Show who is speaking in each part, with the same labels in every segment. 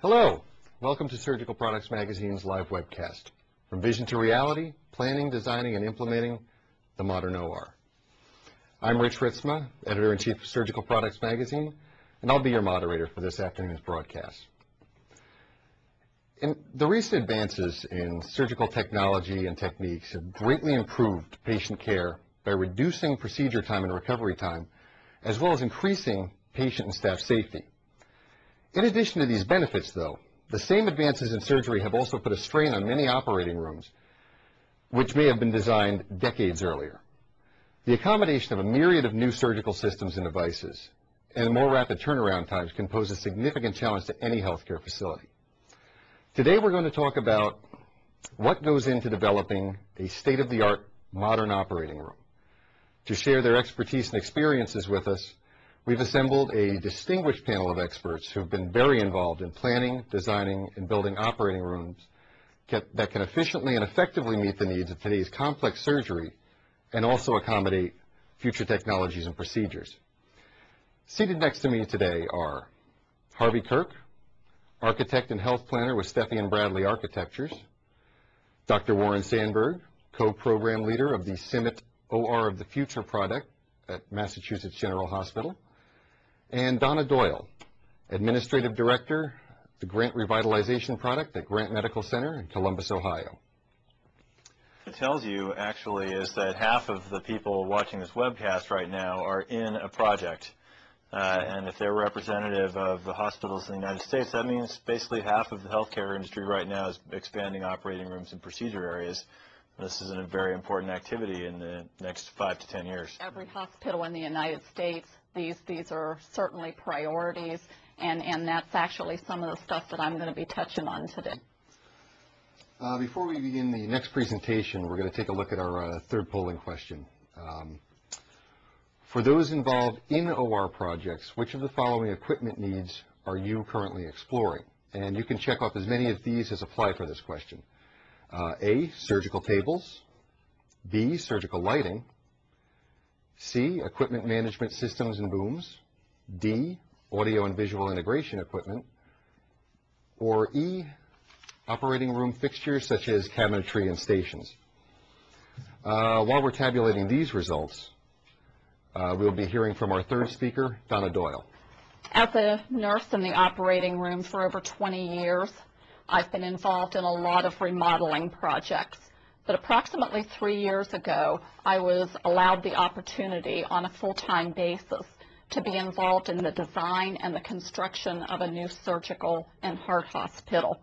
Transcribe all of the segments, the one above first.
Speaker 1: Hello. Welcome to Surgical Products Magazine's live webcast. From vision to reality, planning, designing, and implementing the modern OR. I'm Rich Ritzma, Editor-in-Chief of Surgical Products Magazine, and I'll be your moderator for this afternoon's broadcast. In the recent advances in surgical technology and techniques have greatly improved patient care by reducing procedure time and recovery time, as well as increasing patient and staff safety. In addition to these benefits, though, the same advances in surgery have also put a strain on many operating rooms, which may have been designed decades earlier. The accommodation of a myriad of new surgical systems and devices and more rapid turnaround times can pose a significant challenge to any healthcare facility. Today we're going to talk about what goes into developing a state-of-the-art modern operating room. To share their expertise and experiences with us, we've assembled a distinguished panel of experts who've been very involved in planning, designing, and building operating rooms that can efficiently and effectively meet the needs of today's complex surgery and also accommodate future technologies and procedures. Seated next to me today are Harvey Kirk, architect and health planner with Steffian Bradley Architectures, Dr. Warren Sandberg, co-program leader of the CIMIT OR of the Future product at Massachusetts General Hospital, and Donna Doyle, administrative director, the Grant Revitalization Product at Grant Medical Center in Columbus, Ohio.
Speaker 2: It tells you actually is that half of the people watching this webcast right now are in a project. Uh, and if they're representative of the hospitals in the United States, that means basically half of the healthcare industry right now is expanding operating rooms and procedure areas. This is a very important activity in the next five to ten years.
Speaker 3: Every hospital in the United States, these these are certainly priorities, and, and that's actually some of the stuff that I'm going to be touching on today.
Speaker 1: Uh, before we begin the next presentation, we're going to take a look at our uh, third polling question. Um, for those involved in OR projects, which of the following equipment needs are you currently exploring? And you can check off as many of these as apply for this question. Uh, A, surgical tables. B, surgical lighting. C, equipment management systems and booms. D, audio and visual integration equipment. Or E, operating room fixtures such as cabinetry and stations. Uh, while we're tabulating these results, uh, we'll be hearing from our third speaker, Donna Doyle.
Speaker 3: As a nurse in the operating room for over 20 years, I've been involved in a lot of remodeling projects. But approximately three years ago, I was allowed the opportunity on a full-time basis to be involved in the design and the construction of a new surgical and heart hospital.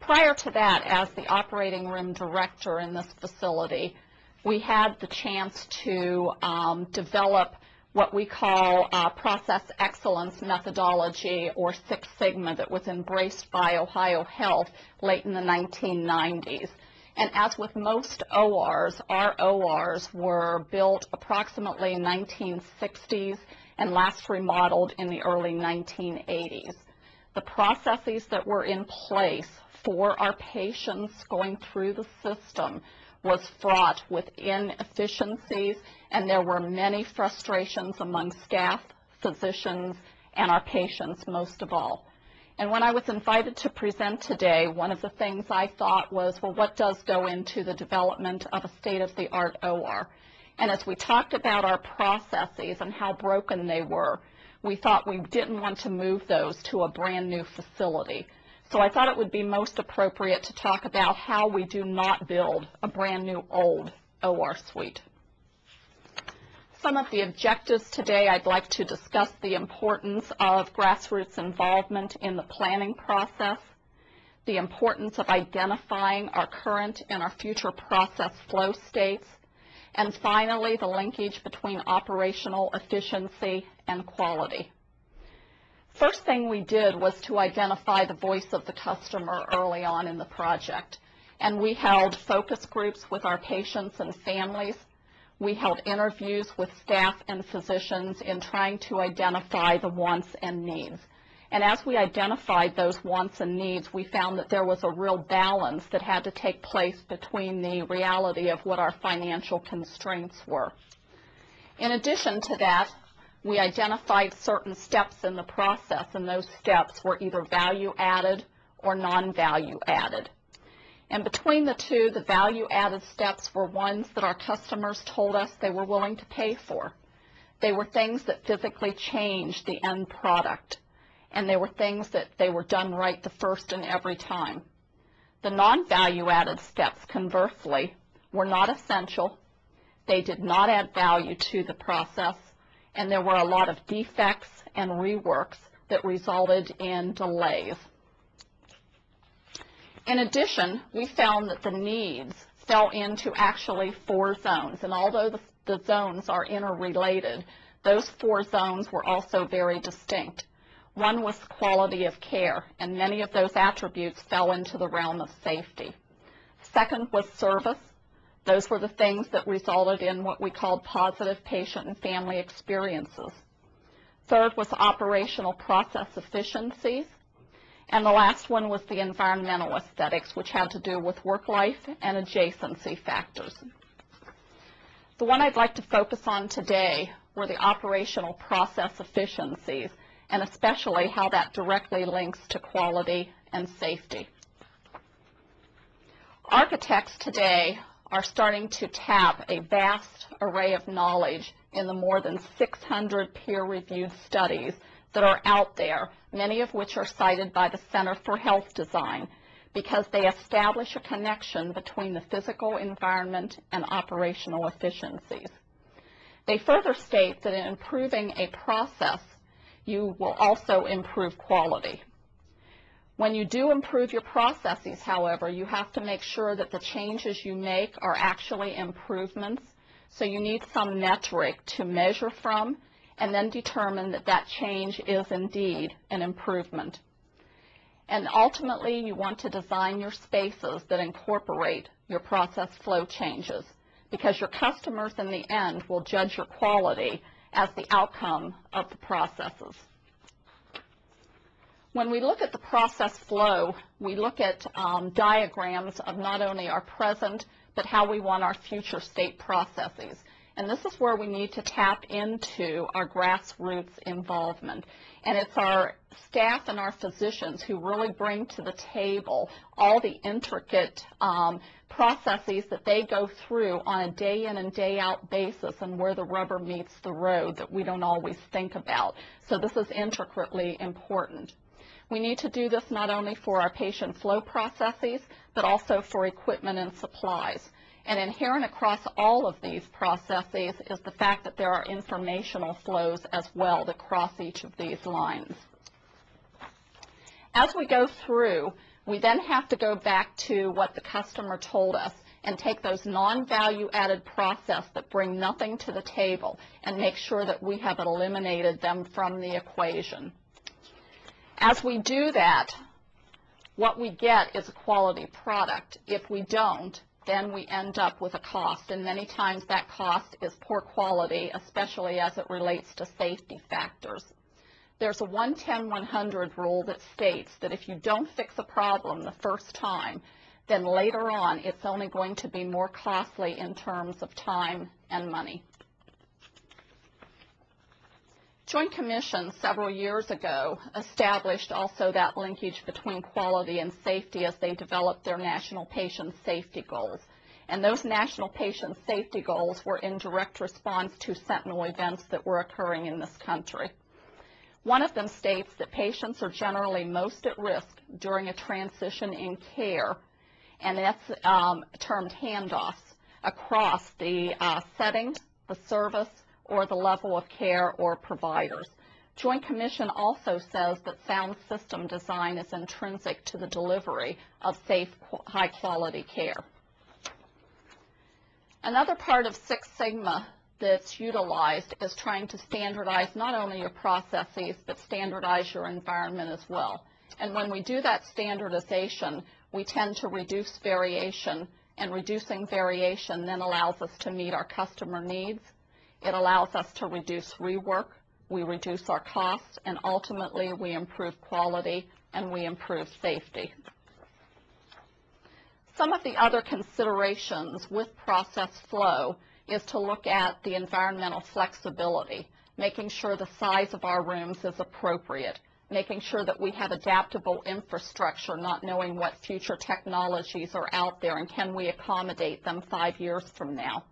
Speaker 3: Prior to that, as the operating room director in this facility, we had the chance to um, develop what we call uh, process excellence methodology or Six Sigma that was embraced by Ohio Health late in the 1990s. And as with most ORs, our ORs were built approximately in 1960s and last remodeled in the early 1980s. The processes that were in place for our patients going through the system was fraught with inefficiencies, and there were many frustrations among staff, physicians, and our patients most of all. And when I was invited to present today, one of the things I thought was, well, what does go into the development of a state-of-the-art OR? And as we talked about our processes and how broken they were, we thought we didn't want to move those to a brand new facility. So I thought it would be most appropriate to talk about how we do not build a brand new old OR suite. Some of the objectives today, I'd like to discuss the importance of grassroots involvement in the planning process, the importance of identifying our current and our future process flow states, and finally, the linkage between operational efficiency and quality. First thing we did was to identify the voice of the customer early on in the project. And we held focus groups with our patients and families. We held interviews with staff and physicians in trying to identify the wants and needs. And as we identified those wants and needs, we found that there was a real balance that had to take place between the reality of what our financial constraints were. In addition to that, we identified certain steps in the process, and those steps were either value added or non-value added. And between the two, the value added steps were ones that our customers told us they were willing to pay for. They were things that physically changed the end product, and they were things that they were done right the first and every time. The non-value added steps, conversely, were not essential. They did not add value to the process, and there were a lot of defects and reworks that resulted in delays. In addition, we found that the needs fell into actually four zones, and although the, the zones are interrelated, those four zones were also very distinct. One was quality of care, and many of those attributes fell into the realm of safety. Second was service. Those were the things that resulted in what we called positive patient and family experiences. Third was operational process efficiencies. And the last one was the environmental aesthetics, which had to do with work life and adjacency factors. The one I'd like to focus on today were the operational process efficiencies, and especially how that directly links to quality and safety. Architects today are starting to tap a vast array of knowledge in the more than 600 peer-reviewed studies that are out there, many of which are cited by the Center for Health Design, because they establish a connection between the physical environment and operational efficiencies. They further state that in improving a process, you will also improve quality. When you do improve your processes, however, you have to make sure that the changes you make are actually improvements. So you need some metric to measure from and then determine that that change is indeed an improvement. And ultimately, you want to design your spaces that incorporate your process flow changes because your customers in the end will judge your quality as the outcome of the processes. When we look at the process flow, we look at um, diagrams of not only our present, but how we want our future state processes. And this is where we need to tap into our grassroots involvement. And it's our staff and our physicians who really bring to the table all the intricate um, processes that they go through on a day in and day out basis and where the rubber meets the road that we don't always think about. So this is intricately important. We need to do this not only for our patient flow processes, but also for equipment and supplies. And inherent across all of these processes is the fact that there are informational flows as well that cross each of these lines. As we go through, we then have to go back to what the customer told us and take those non-value added process that bring nothing to the table and make sure that we have eliminated them from the equation. As we do that, what we get is a quality product. If we don't, then we end up with a cost, and many times that cost is poor quality, especially as it relates to safety factors. There's a 110-100 rule that states that if you don't fix a problem the first time, then later on it's only going to be more costly in terms of time and money. Joint Commission several years ago established also that linkage between quality and safety as they developed their national patient safety goals. And those national patient safety goals were in direct response to sentinel events that were occurring in this country. One of them states that patients are generally most at risk during a transition in care, and that's um, termed handoffs across the uh, setting, the service, or the level of care or providers. Joint Commission also says that sound system design is intrinsic to the delivery of safe, high-quality care. Another part of Six Sigma that's utilized is trying to standardize not only your processes, but standardize your environment as well. And when we do that standardization, we tend to reduce variation, and reducing variation then allows us to meet our customer needs it allows us to reduce rework, we reduce our costs, and ultimately we improve quality and we improve safety. Some of the other considerations with process flow is to look at the environmental flexibility, making sure the size of our rooms is appropriate, making sure that we have adaptable infrastructure, not knowing what future technologies are out there and can we accommodate them five years from now.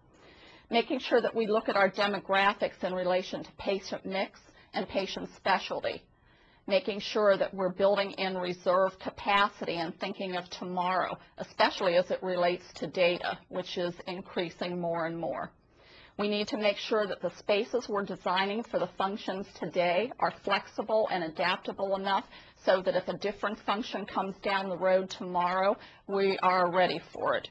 Speaker 3: Making sure that we look at our demographics in relation to patient mix and patient specialty. Making sure that we're building in reserve capacity and thinking of tomorrow, especially as it relates to data, which is increasing more and more. We need to make sure that the spaces we're designing for the functions today are flexible and adaptable enough so that if a different function comes down the road tomorrow, we are ready for it.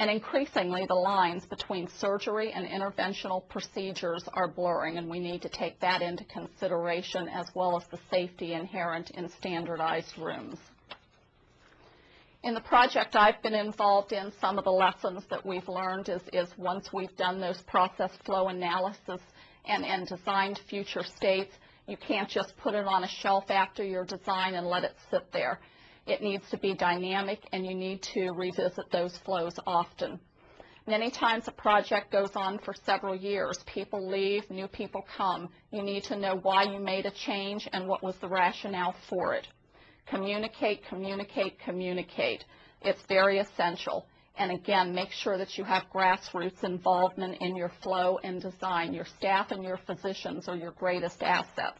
Speaker 3: And increasingly, the lines between surgery and interventional procedures are blurring, and we need to take that into consideration as well as the safety inherent in standardized rooms. In the project I've been involved in, some of the lessons that we've learned is, is once we've done those process flow analysis and, and designed future states, you can't just put it on a shelf after your design and let it sit there. It needs to be dynamic and you need to revisit those flows often. Many times a project goes on for several years. People leave, new people come. You need to know why you made a change and what was the rationale for it. Communicate, communicate, communicate. It's very essential. And again, make sure that you have grassroots involvement in your flow and design. Your staff and your physicians are your greatest assets.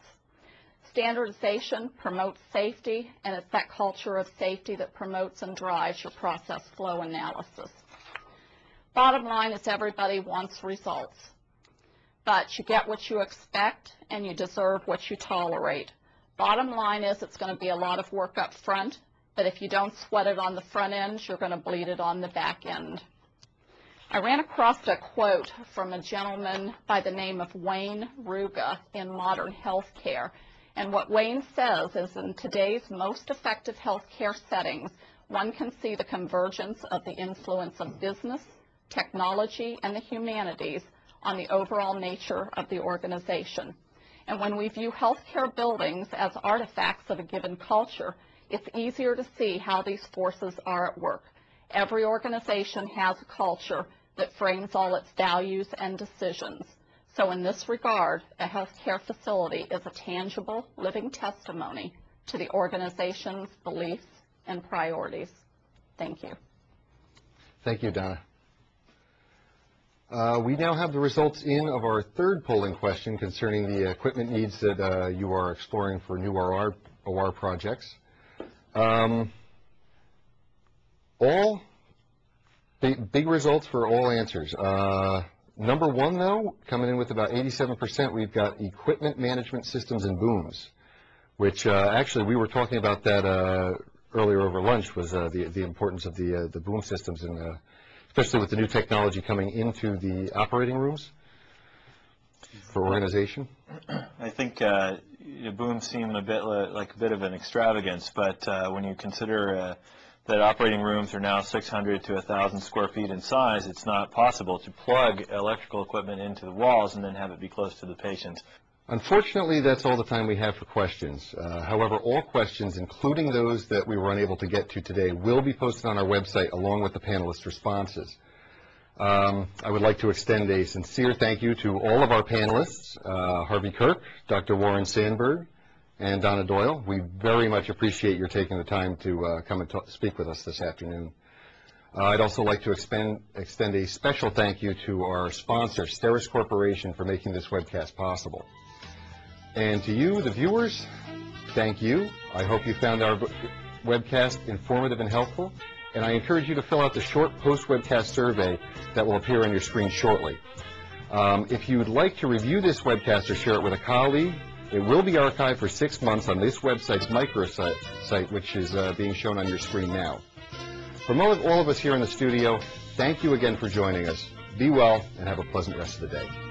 Speaker 3: Standardization promotes safety, and it's that culture of safety that promotes and drives your process flow analysis. Bottom line is everybody wants results, but you get what you expect and you deserve what you tolerate. Bottom line is it's going to be a lot of work up front, but if you don't sweat it on the front end, you're going to bleed it on the back end. I ran across a quote from a gentleman by the name of Wayne Ruga in Modern Healthcare. And what Wayne says is in today's most effective healthcare settings, one can see the convergence of the influence of business, technology, and the humanities on the overall nature of the organization. And when we view healthcare buildings as artifacts of a given culture, it's easier to see how these forces are at work. Every organization has a culture that frames all its values and decisions. So in this regard, a healthcare facility is a tangible, living testimony to the organization's beliefs and priorities. Thank you.
Speaker 1: Thank you, Donna. Uh, we now have the results in of our third polling question concerning the equipment needs that uh, you are exploring for new OR, OR projects. Um, all big, big, results for all answers. Uh, number one, though, coming in with about 87%, we've got equipment management systems and booms, which uh, actually we were talking about that uh, earlier over lunch was uh, the, the importance of the, the boom systems and especially with the new technology coming into the operating rooms for organization?
Speaker 2: I think uh, booms seem a bit like a bit of an extravagance, but uh, when you consider uh, that operating rooms are now 600 to 1,000 square feet in size, it's not possible to plug electrical equipment into the walls and then have it be close to the patient.
Speaker 1: Unfortunately, that's all the time we have for questions. Uh, however, all questions, including those that we were unable to get to today, will be posted on our website along with the panelists' responses. Um, I would like to extend a sincere thank you to all of our panelists, uh, Harvey Kirk, Dr. Warren Sandberg, and Donna Doyle. We very much appreciate your taking the time to uh, come and speak with us this afternoon. Uh, I'd also like to expend, extend a special thank you to our sponsor, Steris Corporation, for making this webcast possible. And to you, the viewers, thank you. I hope you found our webcast informative and helpful. And I encourage you to fill out the short post-webcast survey that will appear on your screen shortly. Um, if you would like to review this webcast or share it with a colleague, it will be archived for six months on this website's microsite, which is uh, being shown on your screen now. From all of, all of us here in the studio, thank you again for joining us. Be well and have a pleasant rest of the day.